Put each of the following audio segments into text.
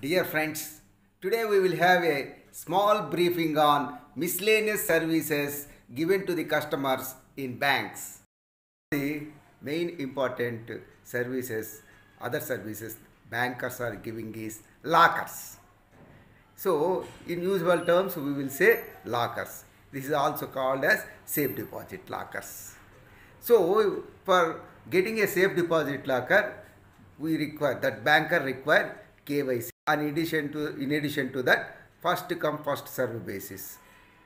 Dear friends, today we will have a small briefing on miscellaneous services given to the customers in banks. The main important services, other services bankers are giving is lockers. So, in usual terms, we will say lockers. This is also called as safe deposit lockers. So, for getting a safe deposit locker, we require that banker require KYC. And in addition to in addition to that, first come first serve basis,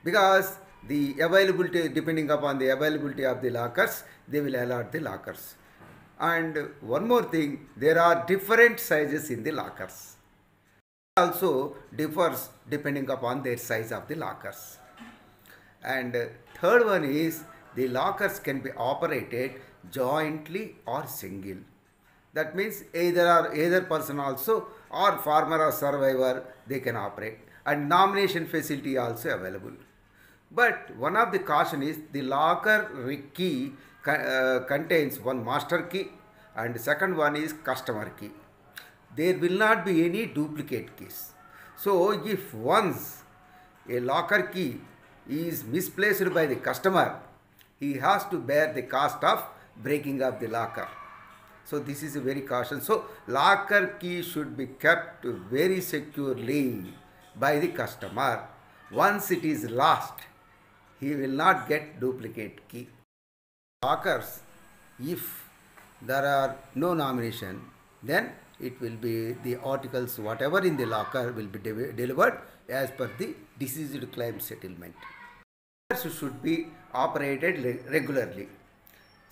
because the availability depending upon the availability of the lockers, they will allot the lockers. And one more thing, there are different sizes in the lockers also differs depending upon their size of the lockers. And third one is the lockers can be operated jointly or single. That means either or either person also or former or survivor they can operate and nomination facility also available. But one of the caution is the locker key uh, contains one master key and second one is customer key there will not be any duplicate keys. So, if once a locker key is misplaced by the customer, he has to bear the cost of breaking up the locker. So, this is a very caution. So, locker key should be kept very securely by the customer. Once it is lost, he will not get duplicate key. Lockers, if there are no nomination, then it will be the articles whatever in the locker will be de- delivered as per the deceased claim settlement. Lockers should be operated re- regularly.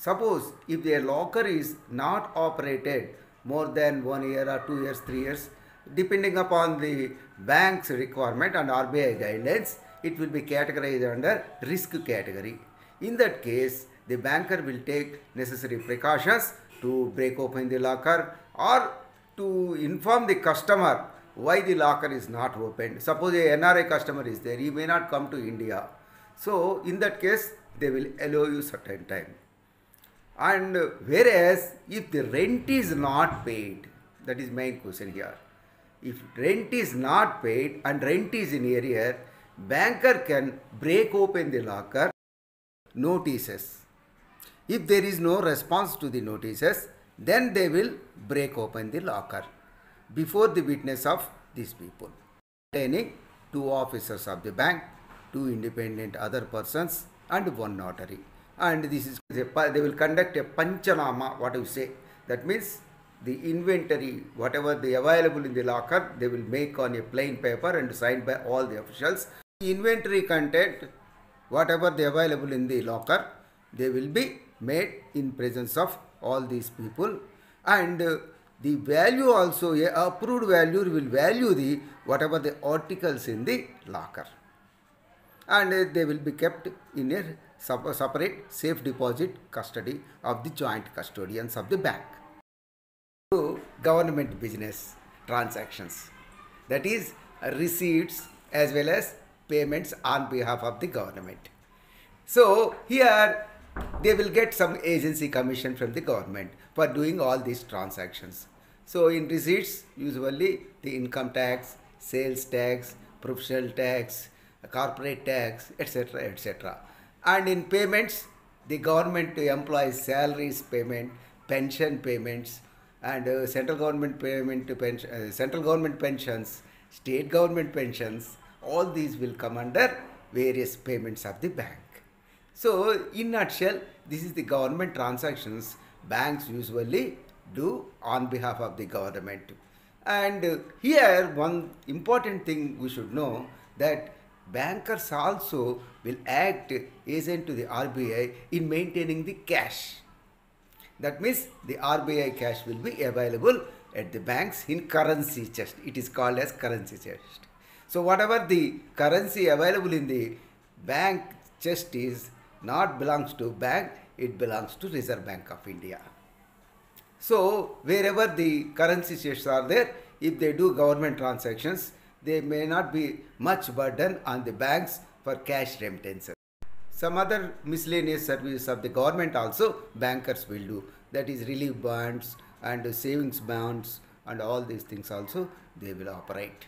Suppose if the locker is not operated more than one year or two years, three years, depending upon the bank's requirement and RBI guidelines, it will be categorized under risk category. In that case, the banker will take necessary precautions to break open the locker or to inform the customer why the locker is not opened. Suppose a NRI customer is there, he may not come to India. So, in that case, they will allow you certain time. And whereas if the rent is not paid, that is main question here. If rent is not paid and rent is in arrear, banker can break open the locker notices. If there is no response to the notices, then they will break open the locker before the witness of these people. Containing two officers of the bank, two independent other persons, and one notary. And this is they will conduct a panchanama, what you say. That means the inventory, whatever the available in the locker, they will make on a plain paper and signed by all the officials. The inventory content, whatever the available in the locker, they will be made in presence of all these people and uh, the value also a approved value will value the whatever the articles in the locker and they will be kept in a separate safe deposit custody of the joint custodians of the bank to government business transactions that is receipts as well as payments on behalf of the government so here they will get some agency commission from the government for doing all these transactions. So in receipts, usually the income tax, sales tax, professional tax, corporate tax, etc., etc. And in payments, the government to employs salaries payment, pension payments, and uh, central government payment to pension, uh, central government pensions, state government pensions. All these will come under various payments of the bank. So, in nutshell, this is the government transactions banks usually do on behalf of the government. And uh, here, one important thing we should know that bankers also will act agent to the RBI in maintaining the cash. That means the RBI cash will be available at the banks in currency chest. It is called as currency chest. So whatever the currency available in the bank chest is not belongs to bank, it belongs to Reserve Bank of India. So wherever the currency chests are there, if they do government transactions, there may not be much burden on the banks for cash remittances. Some other miscellaneous services of the government also bankers will do. That is relief bonds and savings bonds and all these things also they will operate.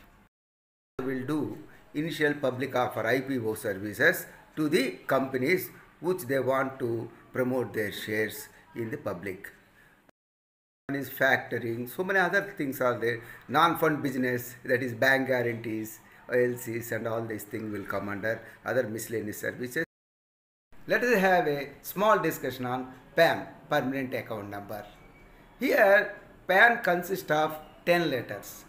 will do initial public offer IPO services to the companies which they want to promote their shares in the public. One is factoring, so many other things are there. Non-fund business, that is bank guarantees, LCs and all these things will come under other miscellaneous services. Let us have a small discussion on PAN, permanent account number. Here, PAN consists of 10 letters.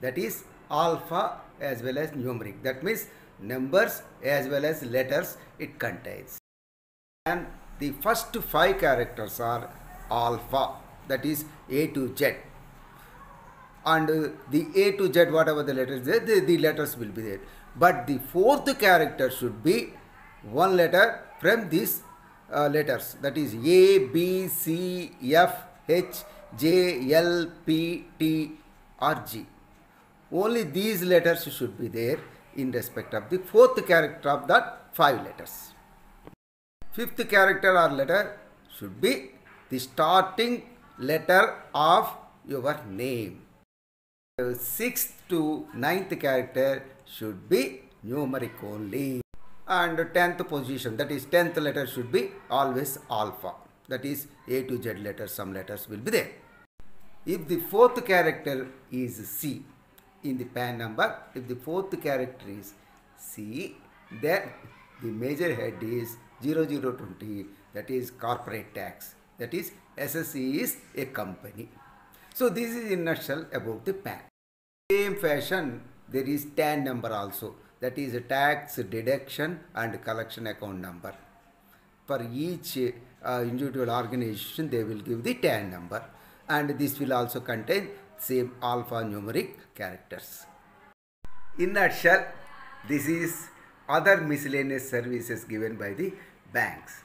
That is alpha as well as numeric. That means numbers as well as letters it contains. And the first five characters are alpha that is A to Z. And uh, the A to Z, whatever the letters there, the, the letters will be there. But the fourth character should be one letter from these uh, letters that is A, B, C, F, H, J, L, P, T or G. Only these letters should be there in respect of the fourth character of that five letters. Fifth character or letter should be the starting letter of your name. The sixth to ninth character should be numeric only. And tenth position, that is tenth letter should be always alpha. That is A to Z letters, some letters will be there. If the fourth character is C in the PAN number, if the fourth character is C, then the major head is 0020, that is corporate tax. That is assessee is a company. So this is in nutshell about the PAN. Same fashion, there is TAN number also. That is a tax deduction and collection account number. For each uh, individual organization, they will give the TAN number. And this will also contain same alphanumeric characters. In nutshell, this is other miscellaneous services given by the banks.